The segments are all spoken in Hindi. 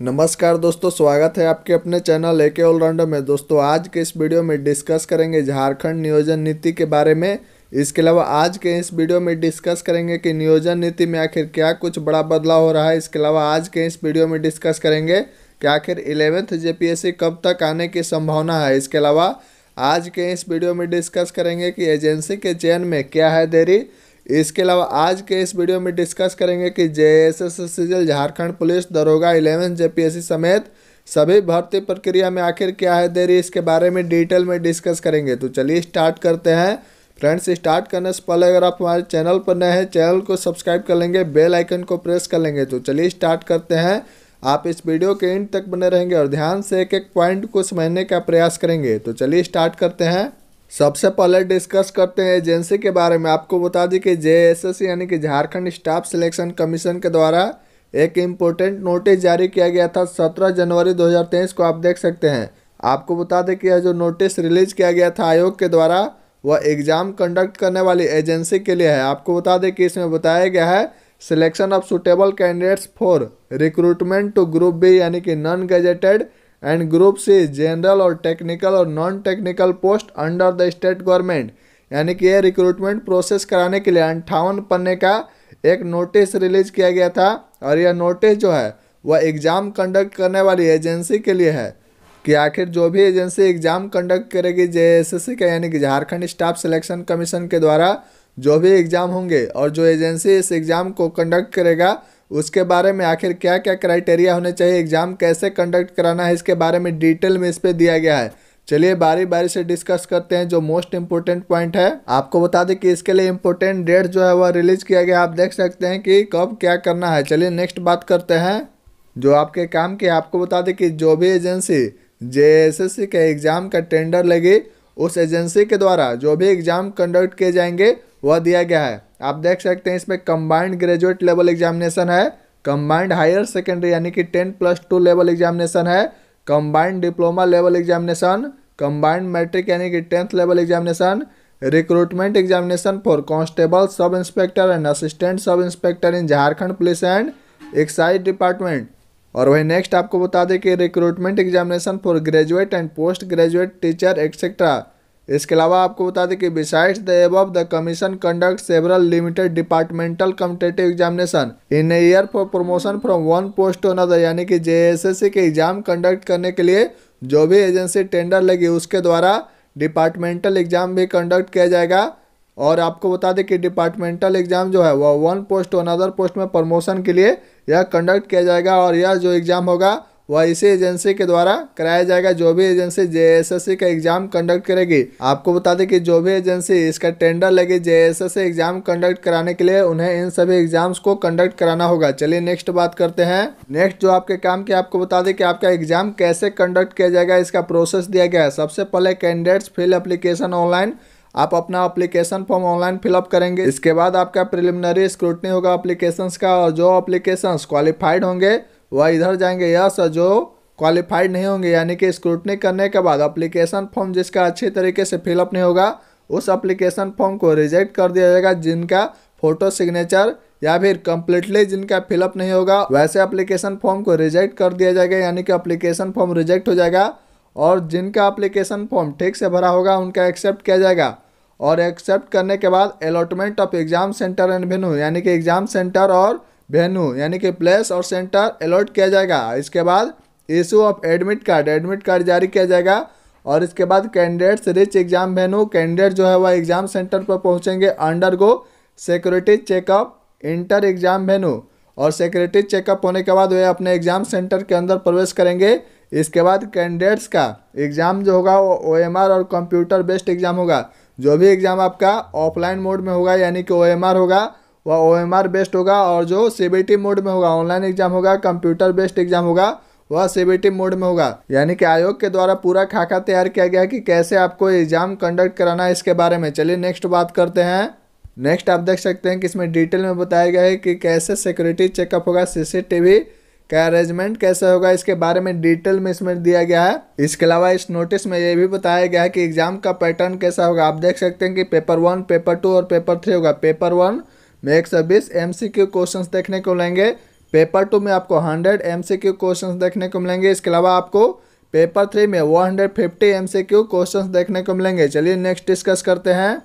नमस्कार दोस्तों, स्वागत है आपके अपने चैनल एके ऑलराउंडर में। दोस्तों, आज के इस वीडियो में डिस्कस करेंगे झारखंड नियोजन नीति के बारे में। इसके अलावा आज के इस वीडियो में डिस्कस करेंगे कि नियोजन नीति में आखिर क्या कुछ बड़ा बदलाव हो रहा है। इसके अलावा आज के इस वीडियो में डिस्कस करेंगे कि आखिर इलेवेंथ जे कब तक आने की संभावना है। इसके अलावा आज के इस वीडियो में डिस्कस करेंगे कि एजेंसी के चयन में क्या है देरी। इसके अलावा आज के इस वीडियो में डिस्कस करेंगे कि J S S CGL, Jharkhand police, दरोगा इलेवन, जेपीएससी समेत सभी भर्ती प्रक्रिया में आखिर क्या है देरी, इसके बारे में डिटेल में डिस्कस करेंगे। तो चलिए स्टार्ट करते हैं। फ्रेंड्स, स्टार्ट करने से पहले अगर आप हमारे चैनल पर नए हैं, चैनल को सब्सक्राइब कर लेंगे, बेल आइकन को प्रेस कर लेंगे। तो चलिए स्टार्ट करते हैं। आप इस वीडियो के एंड तक बने रहेंगे और ध्यान से एक एक पॉइंट को समझने का प्रयास करेंगे। तो चलिए स्टार्ट करते हैं। सबसे पहले डिस्कस करते हैं एजेंसी के बारे में। आपको बता दें कि जे यानी कि झारखंड स्टाफ सिलेक्शन कमीशन के द्वारा एक इम्पोर्टेंट नोटिस जारी किया गया था 17 जनवरी 2023 को। आप देख सकते हैं। आपको बता दें कि यह जो नोटिस रिलीज़ किया गया था आयोग के द्वारा, वह एग्ज़ाम कंडक्ट करने वाली एजेंसी के लिए है। आपको बता दें कि इसमें बताया गया है selection of suitable candidates for recruitment to group B यानी कि non gazetted and group C general और टेक्निकल और non technical post under the state government यानी कि ये रिक्रूटमेंट प्रोसेस कराने के लिए अंठावन पन्ने का एक नोटिस रिलीज़ किया गया था और यह नोटिस जो है, वह एग्ज़ाम कंडक्ट करने वाली एजेंसी के लिए है कि आखिर जो भी एजेंसी एग्ज़ाम कंडक्ट करेगी जे का, यानी कि झारखंड स्टाफ सिलेक्शन कमीशन के द्वारा जो भी एग्ज़ाम होंगे और जो एजेंसी इस एग्ज़ाम को कंडक्ट करेगा उसके बारे में आखिर क्या क्या क्राइटेरिया होने चाहिए? एग्ज़ाम कैसे कंडक्ट कराना है? इसके बारे में डिटेल में इस पर दिया गया है। चलिए बारी बारी से डिस्कस करते हैं जो मोस्ट इम्पोर्टेंट पॉइंट है। आपको बता दें कि इसके लिए इम्पोर्टेंट डेट जो है वह रिलीज़ किया गया। आप देख सकते हैं कि कब क्या करना है। चलिए नेक्स्ट बात करते हैं। जो आपके काम की, आपको बता दें कि जो भी एजेंसी जे के एग्ज़ाम का टेंडर लगी, उस एजेंसी के द्वारा जो भी एग्ज़ाम कंडक्ट किए जाएँगे वह दिया गया है। आप देख सकते हैं इसमें कंबाइंड ग्रेजुएट लेवल एग्जामिनेशन है कंबाइंड हायर सेकेंडरी यानी कि ten plus two level examination है combined diploma level examination combined matric यानी कि tenth level examination recruitment examination for constable sub inspector and assistant sub inspector in Jharkhand police and excise department और वही नेक्स्ट आपको बता दें कि recruitment examination for graduate and post graduate teacher etcetera इसके अलावा आपको बता दें कि besides the above the commission conduct several limited departmental competitive examination in year for promotion from one post to another यानी कि जेएसएससी के एग्ज़ाम कंडक्ट करने के लिए जो भी एजेंसी टेंडर लगी, उसके द्वारा डिपार्टमेंटल एग्ज़ाम भी कंडक्ट किया जाएगा। और आपको बता दें कि डिपार्टमेंटल एग्ज़ाम जो है, वह one post to another post में प्रमोशन के लिए यह कंडक्ट किया जाएगा। और यह जो एग्ज़ाम होगा वह इसी एजेंसी के द्वारा कराया जाएगा, जो भी एजेंसी जेएसएससी का एग्ज़ाम कंडक्ट करेगी। आपको बता दें कि जो भी एजेंसी इसका टेंडर लगे जेएसएससी एग्ज़ाम कंडक्ट कराने के लिए, उन्हें इन सभी एग्ज़ाम्स को कंडक्ट कराना होगा। चलिए नेक्स्ट बात करते हैं। नेक्स्ट जो आपके काम की, आपको बता दें कि आपका एग्ज़ाम कैसे कंडक्ट किया जाएगा, इसका प्रोसेस दिया गया है। सबसे पहले कैंडिडेट्स फिल एप्लीकेशन ऑनलाइन आप अपना अप्लीकेशन फॉर्म ऑनलाइन फिलअप करेंगे। इसके बाद आपका प्रिलिमिनरी स्क्रूटनी होगा एप्लीकेशंस का, और जो एप्लीकेशंस क्वालिफाइड होंगे वह इधर जाएँगे। यस जो क्वालिफाइड नहीं होंगे, यानी कि स्क्रूटनी करने के बाद अप्लीकेशन फॉर्म जिसका अच्छी तरीके से फिलअप नहीं होगा, उस अप्लीकेशन फॉर्म को रिजेक्ट कर दिया जाएगा, जिनका फ़ोटो सिग्नेचर या फिर कम्प्लीटली जिनका फिलअप नहीं होगा, वैसे अप्लीकेशन फॉर्म को रिजेक्ट कर दिया जाएगा, यानी कि अप्लीकेशन फॉर्म रिजेक्ट हो जाएगा, और जिनका अप्लीकेशन फॉर्म ठीक से भरा होगा, उनका एक्सेप्ट किया जाएगा। और एक्सेप्ट करने के बाद allotment of exam centre and venue यानी कि एग्ज़ाम सेंटर और वेन्यू यानी कि प्लेस और सेंटर अलॉट किया जाएगा। इसके बाद issue of admit card admit card जारी किया जाएगा। और इसके बाद candidates reach exam venue candidate जो है वह एग्ज़ाम सेंटर पर पहुँचेंगे undergo security checkup enter exam venue और सिक्योरिटी चेकअप होने के बाद वे अपने एग्ज़ाम सेंटर के अंदर प्रवेश करेंगे। इसके बाद कैंडिडेट्स का एग्ज़ाम जो होगा वो ओएमआर और कंप्यूटर बेस्ड एग्ज़ाम होगा। जो भी एग्ज़ाम आपका ऑफलाइन मोड में होगा, यानी कि ओएमआर होगा वह ओ एम आर बेस्ड होगा और जो सी मोड में होगा ऑनलाइन एग्ज़ाम होगा कंप्यूटर बेस्ड एग्ज़ाम होगा, वह सी बी टी मोड में होगा। यानी कि आयोग के द्वारा पूरा खाका तैयार किया गया कि कैसे आपको एग्ज़ाम कंडक्ट कराना है इसके बारे में। चलिए नेक्स्ट बात करते हैं। नेक्स्ट आप देख सकते हैं कि इसमें डिटेल में बताया गया है कि कैसे सिक्योरिटी चेकअप होगा सीसीटीवी का अरेंजमेंट कैसे होगा, इसके बारे में डिटेल में इसमें दिया गया है। इसके अलावा इस नोटिस में ये भी बताया गया है कि एग्ज़ाम का पैटर्न कैसा होगा। आप देख सकते हैं कि पेपर वन पेपर टू और पेपर थ्री होगा। पेपर वन में एक सौ बीस एम सी क्यू क्वेश्चन देखने को मिलेंगे। पेपर टू में आपको hundred M C Q question देखने को मिलेंगे। इसके अलावा आपको पेपर थ्री में one hundred fifty M C Q question देखने को मिलेंगे। चलिए नेक्स्ट डिस्कस करते हैं।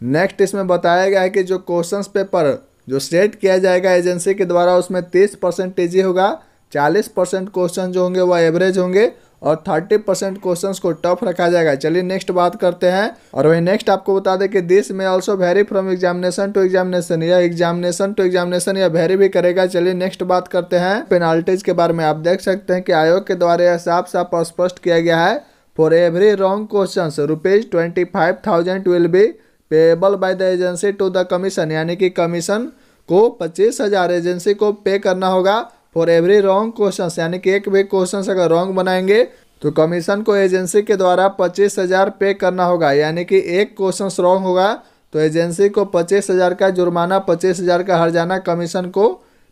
नेक्स्ट इसमें बताया गया है कि जो क्वेश्चन पेपर जो सेट किया जाएगा एजेंसी के द्वारा, उसमें तीस परसेंट होगा। चालीस परसेंट क्वेश्चन जो होंगे वह एवरेज होंगे। और थर्टी परसेंट क्वेश्चन को टफ रखा जाएगा। चलिए नेक्स्ट बात करते हैं। और वही नेक्स्ट आपको बता दें कि दिस में also vary from examination to examination या एग्जामिनेशन टू एग्जामिनेशन या वेरी भी करेगा। चलिए नेक्स्ट बात करते हैं। पेनाल्टीज के बारे में आप देख सकते हैं कि आयोग के द्वारा यह साफ़ साफ़ स्पष्ट किया गया है। For every wrong question rupees twenty five thousand will be payable by the agency to the commission यानी कि कमीशन को पच्चीस हज़ार एजेंसी को पे करना होगा। फॉर एवरी रॉन्ग क्वेश्चन यानी कि एक भी क्वेश्चन अगर रॉन्ग बनाएँगे तो कमीशन को एजेंसी के द्वारा पच्चीस हज़ार पे करना होगा। यानी कि एक क्वेश्चन रॉन्ग होगा तो एजेंसी को पच्चीस हज़ार का जुर्माना, पच्चीस हज़ार का हरजाना कमीशन को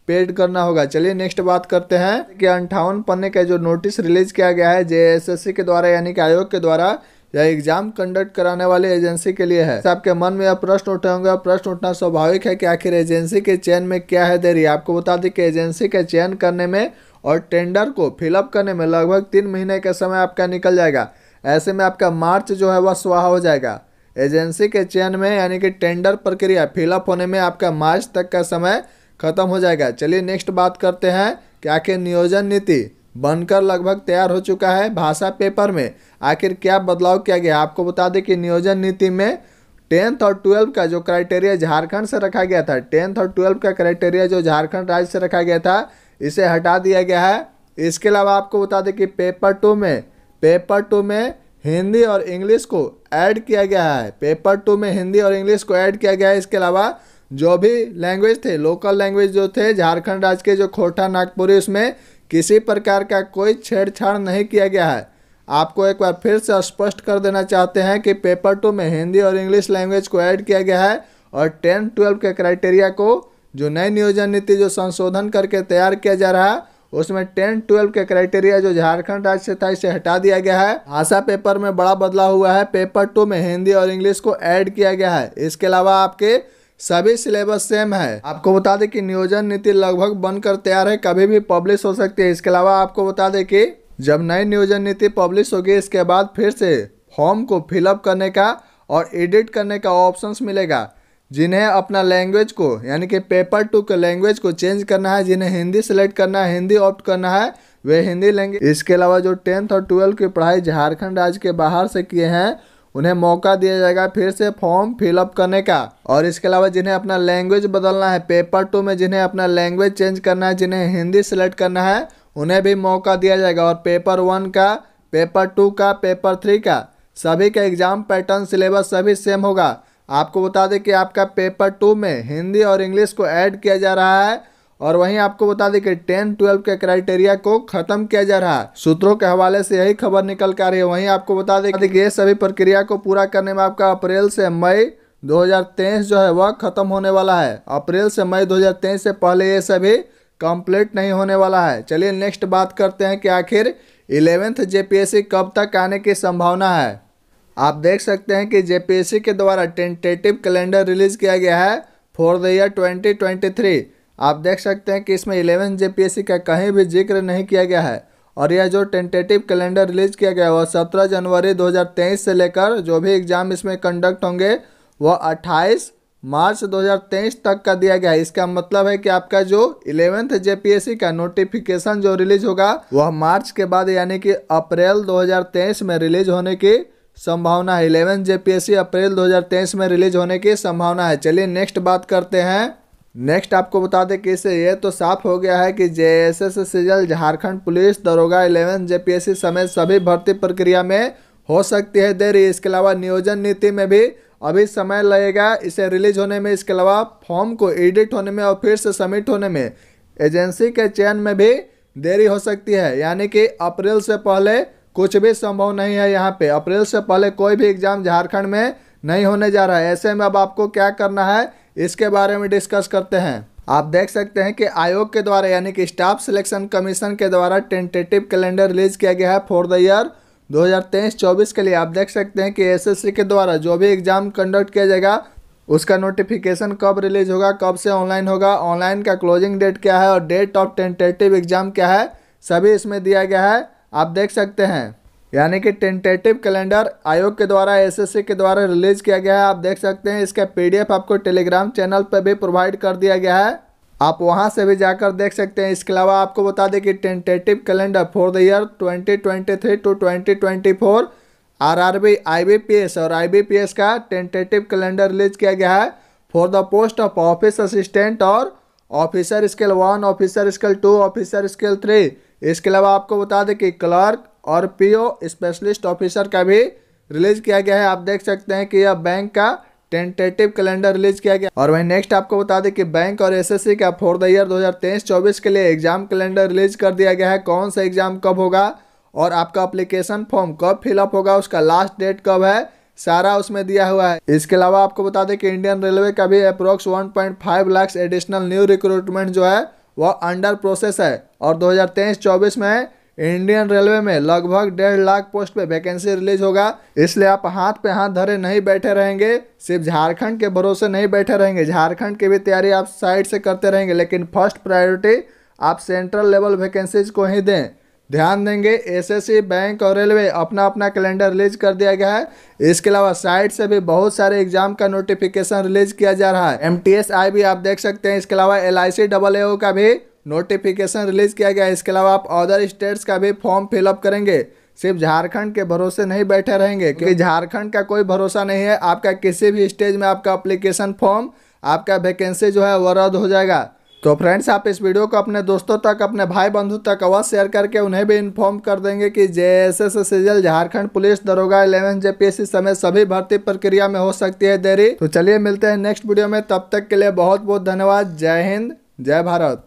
पेड करना होगा। चलिए नेक्स्ट बात करते हैं कि अंठावन पन्ने का जो नोटिस रिलीज़ किया गया है जेएसएससी के द्वारा, यानी कि आयोग के द्वारा यह एग्ज़ाम कंडक्ट कराने वाले एजेंसी के लिए है। आपके मन में यह प्रश्न उठे होंगे प्रश्न उठना स्वाभाविक है कि आखिर एजेंसी के चयन में क्या है देरी? आपको बता दें कि एजेंसी के चयन करने में और टेंडर को फिलअप करने में लगभग तीन महीने का समय आपका निकल जाएगा। ऐसे में आपका मार्च जो है वह स्वाहा हो जाएगा। एजेंसी के चयन में यानी कि टेंडर प्रक्रिया फिलअप होने में आपका मार्च तक का समय खत्म हो जाएगा। चलिए नेक्स्ट बात करते हैं कि आखिर नियोजन नीति बनकर लगभग तैयार हो चुका है भाषा पेपर में। आखिर क्या बदलाव किया गया? आपको बता दें कि नियोजन नीति में टेंथ और ट्वेल्व का जो क्राइटेरिया झारखंड से रखा गया था, टेंथ और ट्वेल्व का क्राइटेरिया जो झारखंड राज्य से रखा गया था, इसे हटा दिया गया है। इसके अलावा आपको बता दें कि पेपर टू में, पेपर टू में हिंदी और इंग्लिश को ऐड किया गया है। पेपर टू में हिंदी और इंग्लिश को ऐड किया गया है। इसके अलावा जो भी लैंग्वेज थे लोकल लैंग्वेज जो थे, झारखंड राज्य के जो खोटा नागपुरी, उसमें किसी प्रकार का कोई छेड़छाड़ नहीं किया गया है। आपको एक बार फिर से स्पष्ट कर देना चाहते हैं कि पेपर टू में हिंदी और इंग्लिश लैंग्वेज को ऐड किया गया है और टेन ट्वेल्व के क्राइटेरिया को जो नई नियोजन नीति जो संशोधन करके तैयार किया जा रहा है, उसमें टेन ट्वेल्व के क्राइटेरिया जो झारखंड राज्य से था, इसे हटा दिया गया है। आशा पेपर में बड़ा बदलाव हुआ है। पेपर टू में हिंदी और इंग्लिश को ऐड किया गया है। इसके अलावा आपके सभी सिलेबस सेम है। आपको बता दें कि नियोजन नीति लगभग बनकर तैयार है, कभी भी पब्लिश हो सकती है। इसके अलावा आपको बता दें कि जब नई नियोजन नीति पब्लिश होगी, इसके बाद फिर से फॉर्म को फिलअप करने का और एडिट करने का ऑप्शंस मिलेगा, जिन्हें अपना लैंग्वेज को, यानी कि पेपर टू के लैंग्वेज को चेंज करना है, जिन्हें हिंदी सेलेक्ट करना है, हिंदी ऑप्ट करना है, वे हिंदी लेंगे इसके अलावा जो टेंथ और ट्वेल्थ की पढ़ाई झारखंड राज्य के बाहर से किए हैं उन्हें मौका दिया जाएगा फिर से फॉर्म फिलअप करने का। और इसके अलावा जिन्हें अपना लैंग्वेज बदलना है, पेपर टू में जिन्हें अपना लैंग्वेज चेंज करना है, जिन्हें हिंदी सेलेक्ट करना है, उन्हें भी मौका दिया जाएगा। और पेपर वन का, पेपर टू का, पेपर थ्री का, सभी का एग्ज़ाम पैटर्न सिलेबस सभी सेम होगा। आपको बता दें कि आपका पेपर टू में हिंदी और इंग्लिश को ऐड किया जा रहा है। और वहीं आपको बता दें कि टेन ट्वेल्व के क्राइटेरिया को खत्म किया जा रहा है। सूत्रों के हवाले से यही खबर निकल कर रही है। वहीं आपको बता दें कि ये सभी प्रक्रिया को पूरा करने में आपका अप्रैल से मई 2023 जो है, वह खत्म होने वाला है। अप्रैल से मई 2023 से पहले ये सभी कंप्लीट नहीं होने वाला है। चलिए नेक्स्ट बात करते हैं कि आखिर इलेवेंथ जेपीएससी कब तक आने की संभावना है। आप देख सकते हैं कि जेपीएससी के द्वारा टेंटेटिव कैलेंडर रिलीज़ किया गया है फॉर द ईयर 2023 आप देख सकते हैं कि इसमें इलेवन जेपीएससी का कहीं भी ज़िक्र नहीं किया गया है और यह जो टेंटेटिव कैलेंडर रिलीज़ किया गया है, वह सत्रह जनवरी 2023 से लेकर जो भी एग्ज़ाम इसमें कंडक्ट होंगे, वह 28 मार्च 2023 तक का दिया गया है। इसका मतलब है कि आपका जो इलेवेंथ जेपीएससी का नोटिफिकेशन जो रिलीज़ होगा, वह मार्च के बाद यानी कि अप्रैल 2023 में रिलीज़ होने की संभावना है। इलेवेंथ जेपीएससी अप्रैल 2023 में रिलीज़ होने की संभावना है। चलिए नेक्स्ट बात करते हैं। नेक्स्ट आपको बता दें कि इससे ये तो साफ़ हो गया है कि J S S CGL Jharkhand police, दरोगा इलेवेंथ जेपीएससी समेत सभी भर्ती प्रक्रिया में हो सकती है देरी। इसके अलावा नियोजन नीति में भी अभी समय लगेगा। इसे रिलीज़ होने में, इसके अलावा फॉर्म को एडिट होने में और फिर से सबमिट होने में एजेंसी के चयन में भी देरी हो सकती है। यानी कि अप्रैल से पहले कुछ भी संभव नहीं है यहाँ पे। अप्रैल से पहले कोई भी एग्ज़ाम झारखंड में नहीं होने जा रहा है। ऐसे में अब आपको क्या करना है? इसके बारे में डिस्कस करते हैं। आप देख सकते हैं कि आयोग के द्वारा यानी कि स्टाफ सिलेक्शन कमीशन के द्वारा टेंटेटिव कैलेंडर रिलीज़ किया गया है फॉर द ईयर 2023-24 के लिए। आप देख सकते हैं कि एसएससी के द्वारा जो भी एग्ज़ाम कंडक्ट किया जाएगा, उसका नोटिफिकेशन कब रिलीज़ होगा, कब से ऑनलाइन होगा, ऑनलाइन का क्लोजिंग डेट क्या है और डेट ऑफ़ टेंटेटिव एग्ज़ाम क्या है, सभी इसमें दिया गया है। आप देख सकते हैं। यानी कि टेंटेटिव कैलेंडर आयोग के द्वारा एसएससी के द्वारा रिलीज़ किया गया है। आप देख सकते हैं, इसका पीडीएफ आपको टेलीग्राम चैनल पर भी प्रोवाइड कर दिया गया है। आप वहाँ से भी जाकर देख सकते हैं। इसके अलावा आपको बता दें कि tentative calendar for the year 2023 to 2024 RRB IBPS और आईबीपीएस का टेंटेटिव कैलेंडर रिलीज़ किया गया है। For the post of office assistant और officer scale one officer scale two officer scale three इसके अलावा आपको बता दें कि क्लर्क और पीओ स्पेशलिस्ट ऑफिसर का भी रिलीज़ किया गया है। आप देख सकते हैं कि यह बैंक का टेंटेटिव कैलेंडर रिलीज़ किया गया। और वहीं नेक्स्ट आपको बता दें कि बैंक और एसएससी का फॉर द ईयर 2023-24 के लिए एग्ज़ाम कैलेंडर रिलीज़ कर दिया गया है। कौन सा एग्ज़ाम कब होगा और आपका अप्लीकेशन फॉर्म कब फिलअप होगा, उसका लास्ट डेट कब है, सारा उसमें दिया हुआ है। इसके अलावा आपको बता दें कि इंडियन रेलवे का भी approx 1.5 lakh additional new recruitment जो है, वह अंडर प्रोसेस है। और 2023-24 में इंडियन रेलवे में लगभग डेढ़ लाख पोस्ट पे वैकेंसी रिलीज़ होगा, इसलिए आप हाथ पे हाथ धरे नहीं बैठे रहेंगे। सिर्फ़ झारखंड के भरोसे नहीं बैठे रहेंगे। झारखंड की भी तैयारी आप साइड से करते रहेंगे, लेकिन फ़र्स्ट प्रायोरिटी आप सेंट्रल लेवल वैकेंसीज को ही दें। ध्यान देंगे, एसएससी, बैंक और रेलवे अपना अपना कैलेंडर रिलीज़ कर दिया गया है। इसके अलावा साइट से भी बहुत सारे एग्ज़ाम का नोटिफिकेशन रिलीज़ किया जा रहा है। एम आई भी आप देख सकते हैं। इसके अलावा L I C double A का भी नोटिफिकेशन रिलीज़ किया गया। इसके अलावा आप अदर स्टेट्स का भी फॉर्म फिलअप करेंगे। सिर्फ़ झारखंड के भरोसे नहीं बैठे रहेंगे क्योंकि झारखंड का कोई भरोसा नहीं है। आपका किसी भी स्टेज में आपका अप्लीकेशन फॉर्म आपका वैकेंसी जो है वो रद्द हो जाएगा। तो फ्रेंड्स आप इस वीडियो को अपने दोस्तों तक अपने भाई बंधु तक अवश्य शेयर करके उन्हें भी इन्फॉर्म कर देंगे कि J S S CGL Jharkhand police दरोगा इलेवन जेपीएससी समेत सभी भर्ती प्रक्रिया में हो सकती है देरी। तो चलिए मिलते हैं नेक्स्ट वीडियो में। तब तक के लिए बहुत बहुत धन्यवाद। जय हिंद जय भारत।